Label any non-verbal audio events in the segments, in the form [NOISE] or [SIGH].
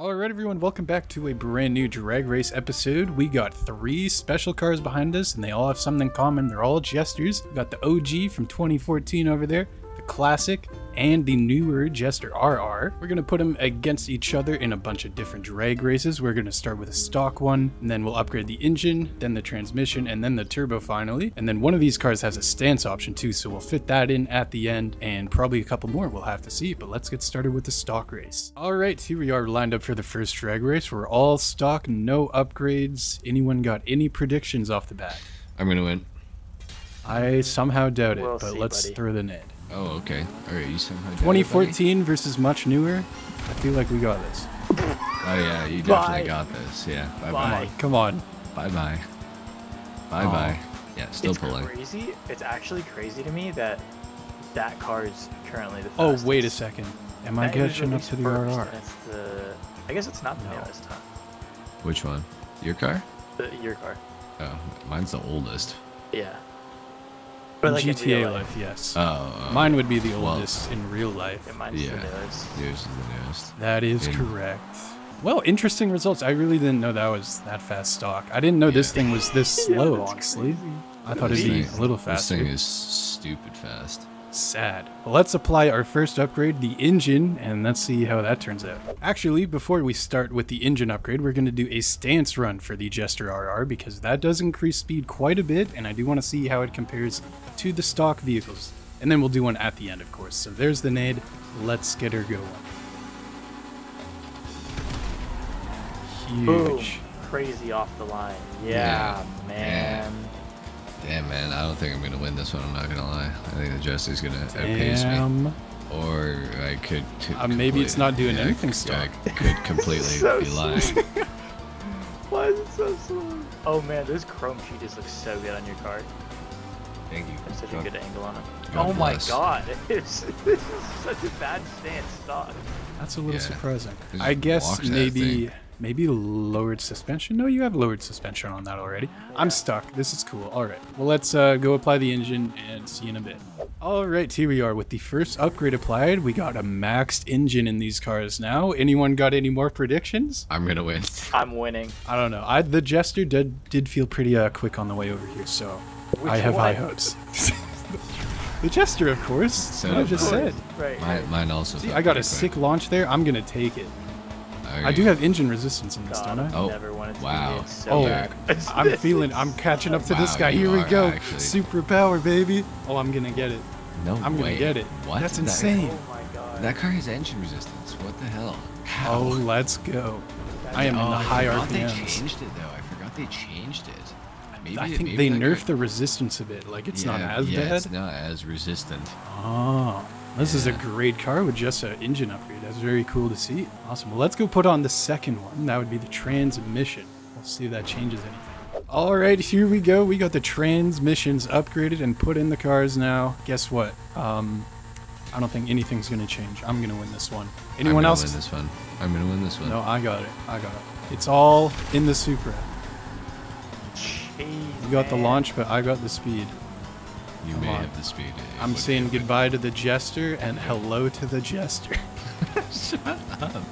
Alright everyone, welcome back to a brand new Drag Race episode. We got three special cars behind us and they all have something in common. They're all Jesters. We got the OG from 2014 over there, the Classic, and the newer Jester RR. We're going to put them against each other in a bunch of different drag races. We're going to start with a stock one, and then we'll upgrade the engine, then the transmission, and then the turbo finally. And then one of these cars has a stance option too, so we'll fit that in at the end, and probably a couple more we'll have to see. But let's get started with the stock race. Alright, here we are lined up for the first drag race. We're all stock, no upgrades. Anyone got any predictions off the bat? I'm gonna win. I somehow doubt it, We'll but see, let's buddy. throw the net. Oh, okay. All right, you somehow. did it, 2014 versus much newer. I feel like we got this. Oh yeah, you definitely Bye. got this. Yeah. Bye Bye. bye. Come on. Bye bye. Bye Oh. bye. Yeah, still it's pulling. crazy. It's actually crazy to me that that car is currently the Oh, wait a second. Am I catching up to the first, RR? and It's the. I guess it's not the No. newest, huh? Which one? Your car? The, your car. Oh, mine's the oldest. Yeah. In like in GTA real life, yes. Oh. oh. Mine would be the well- oldest in real life. Yeah, mine's Yeah. the newest. Yours is the newest. That is In- correct. Well, interesting results. I really didn't know that was that fast stock. I didn't know this thing was this [LAUGHS] slow, that's honestly. crazy. I thought This it'd be a little faster. This thing is stupid fast. Sad. Well, let's apply our first upgrade, the engine, and let's see how that turns out. Actually, before we start with the engine upgrade, we're going to do a stance run for the Jester RR because that does increase speed quite a bit, and I do want to see how it compares to the stock vehicles. And then we'll do one at the end, of course. So there's the nade. Let's get her going. Boom. Huge. Crazy off the line. Yeah, Yeah, man. Damn man, I don't think I'm gonna win this one. I'm not gonna lie. I think the Jesse's gonna outpace me. Or I could. t- Uh, maybe it's not doing yeah, anything I stock. could [LAUGHS] completely So be lying. [LAUGHS] Why is it so slow? Oh man, those chrome cheetahs look so good on your card. Thank you. There's such a good angle on it. God oh my god, [LAUGHS] it's, this is such a bad stance stock. That's a little Yeah. surprising. I guess walk that maybe thing. Maybe lowered suspension. No, you have lowered suspension on that already. I'm stuck. This is cool. All right. Well, let's uh, go apply the engine and see in a bit. All right, here we are with the first upgrade applied. We got a maxed engine in these cars now. Anyone got any more predictions? I'm gonna win. I'm winning. I don't know. I the Jester did did feel pretty uh, quick on the way over here, so I Which have high hopes. the Jester, of course. So I just mine. said. Right. Mine, mine also. See, I got a pretty sick launch there. I'm gonna take it. I do have engine resistance in this, God, don't I? Oh, never wanted to wow. be so Oh, bad. [LAUGHS] I'm feeling, I'm catching up to this guy. Here we go. actually. Super power, baby. Oh, I'm gonna get it. No I'm gonna get it. What? That's That- insane. Oh my god. That car has engine resistance. What the hell? How? Oh, let's go. I am in Oh, the I high forgot They changed it though. I forgot they changed it. Maybe, I think maybe they nerfed car- the resistance a bit. Like it's not as yeah, bad. It's not as resistant. Oh, this is a great car with just an engine upgrade. That's very cool to see. Awesome. Well, let's go put on the second one. That would be the transmission. We'll see if that changes anything. All right, here we go. We got the transmissions upgraded and put in the cars now. Guess what? Um, I don't think anything's gonna change. I'm gonna win this one. Anyone I'm Anyone gonna else? Win this one. I'm gonna win this one. No, I got it. I got it. It's all in the Supra. Jeez, You got the launch, but I got the speed. You Come may on. have the speed. I'm would saying a bit- goodbye to the Jester and hello to the Jester. [LAUGHS] Shut up.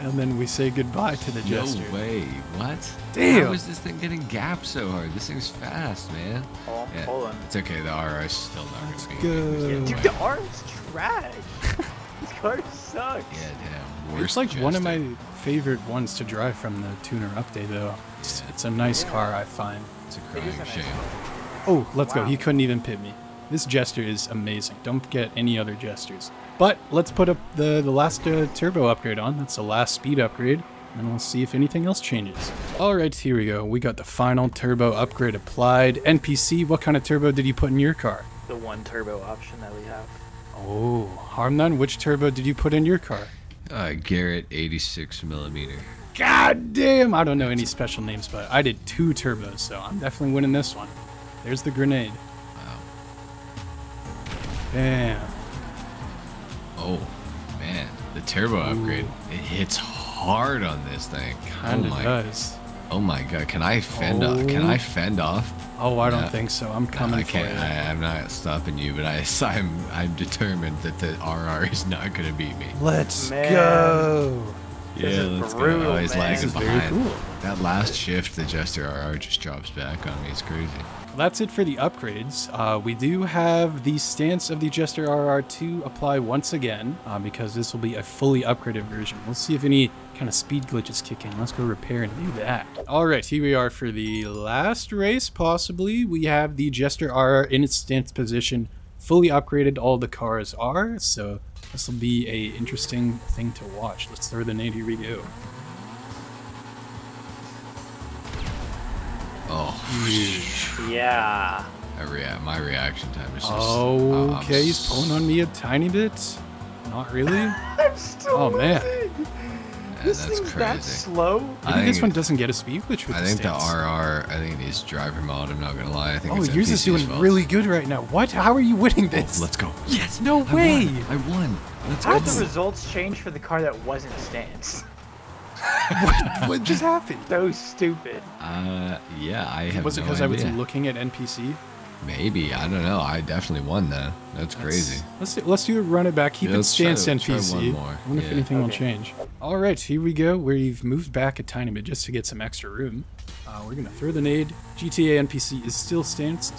And then we say goodbye to the Jester. No way. What? Damn. How is this thing getting gapped so hard? This thing's fast, man. Oh, I'm Yeah. pulling. It's okay. The RR is still not Let's gonna be. go. Yeah, Uh, dude, the arm's trash. [LAUGHS] this car sucks. Yeah, damn. It's Worst like one of my favorite ones to drive from the tuner update, though. It's, it's a nice Yeah. car, I find. It's a It is crying a nice shame. car. Oh, let's go. He couldn't even pit me. This Jester is amazing. Don't get any other Jesters. But let's put up the, the last uh, turbo upgrade on. That's the last speed upgrade. And we'll see if anything else changes. Alright, here we go. We got the final turbo upgrade applied. NPC, what kind of turbo did you put in your car? The one turbo option that we have. Oh, HarmNone, which turbo did you put in your car? Uh, Garrett 86 millimeter. God damn! I don't know any special names, but I did two turbos, so I'm definitely winning this one. There's the grenade. Wow. Bam. Oh, man. The turbo upgrade. It hits hard on this thing. Oh Kinda oh does. Oh my god. Can I fend off? Can Oh. I fend off? Oh, I don't No. think so. I'm No, coming I can't. you. I, I'm not stopping you, but I, [LAUGHS] I'm, I'm determined that the RR is not going to beat me. Let's Man. go. This Yeah, is let's brutal, go. Oh, he's man. lagging This is very behind. cool. That last shift, the Jester RR just drops back on me. It's crazy. That's it for the upgrades. Uh, we do have the stance of the Jester RR2 apply once again, uh, because this will be a fully upgraded version. We'll see if any kind of speed glitches kick in. Let's go repair and do that. All right, here we are for the last race, possibly. We have the Jester RR in its stance position, fully upgraded. All the cars are, so this will be a interesting thing to watch. Let's throw the nade. Here we go. Oh, Yeah. I rea- my reaction time is just. uh, I'm Okay, he's pulling on me a tiny bit. Not really. [LAUGHS] I'm still Oh, man. Losing. Yeah, This that's thing's that crazy. slow. I think this one doesn't get a speed glitch with I the think the. RR, I think it needs driver mod. I'm not gonna lie. I think Oh, it's yours is doing fault. really good right now. What? How are you winning Oh, this? let's go. Yes. No I way. won. I won. Let's How go. did the results change for the car that wasn't stance? [LAUGHS] what just happened? So stupid. Uh, yeah, I have Was it no because I was looking at NPC? Maybe I don't know. I definitely won that. That's crazy. Let's do, let's do a run it back. Keep Yeah, it let's try stance to- try NPC. one more. I wonder if Yeah. anything will change. All right, here we go. We've moved back a tiny bit just to get some extra room. Uh, we're gonna throw the nade. GTA NPC is still stanced.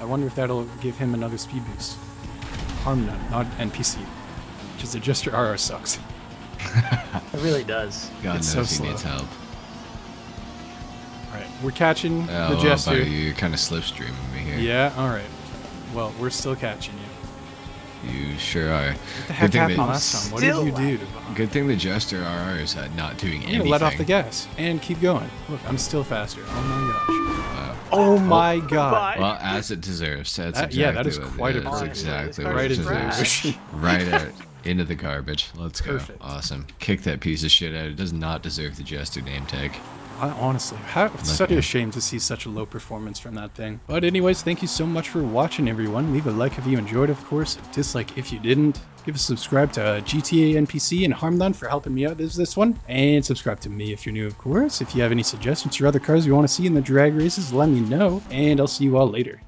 I wonder if that'll give him another speed boost. HarmNone, not NPC. Because the Jester RR sucks. It really does. God It's knows so he needs slow. help. All right, we're catching Oh, the well, Jester. buddy, you're kind of slipstreaming me here. Yeah, all right. Well, we're still catching you. You sure are. What the heck thing happened that- last time? What did you do? Good thing the Jester RR is uh, not doing I'm anything. let off the gas and keep going. Look, I'm still faster. Oh my gosh. Wow. Oh my god. Well, as it deserves. That's That- exactly yeah, that is what- quite a that's break. exactly This what Right it into the deserves. [LAUGHS] [LAUGHS] right out into the garbage. Let's go. Perfect. Awesome. Kick that piece of shit out. It does not deserve the Jester name tag. I, honestly, how, it's such a shame to see such a low performance from that thing. But anyways, thank you so much for watching, everyone. Leave a like if you enjoyed, of course. Dislike if you didn't. Give a subscribe to uh, GTA NPC and HarmNone for helping me out this this one. And subscribe to me if you're new, of course. If you have any suggestions or other cars you want to see in the drag races, let me know. And I'll see you all later.